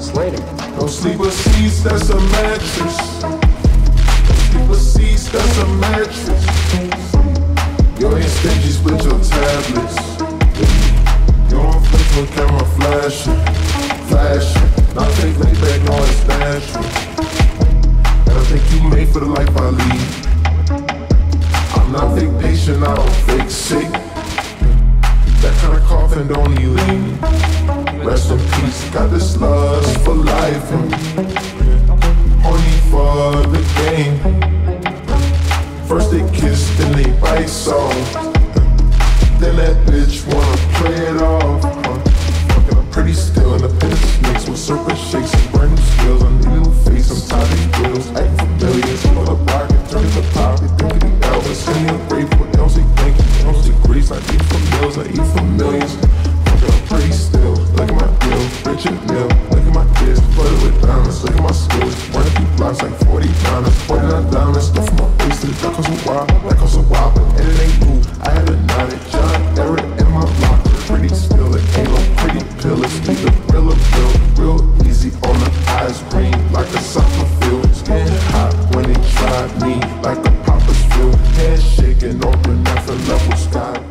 Slater. Don't sleep with seats, that's a mattress. I'm not fake patient, I don't fake sick. That kind of coughing don't you leave. Rest in peace, got this lust for life. Hmm. Horny for the game. First they kiss, then they bite so. Then that bitch wanna play it off. Fucking, I'm pretty still in the piss mix with serpent shakes. at my kids, flooded with diamonds. Look at my skills, running through blocks like 40 diamonds. 49 diamonds, stuff from my face to the duck a while, that costs a wild. And it ain't new, I had a nine at John Eric in my block. Pretty still, it ain't no pretty pill, it's a real or real, real easy on the eyes, green like a soccer field. Skin hot when they tried me, like a popper's field. Head shaking, open up the level sky.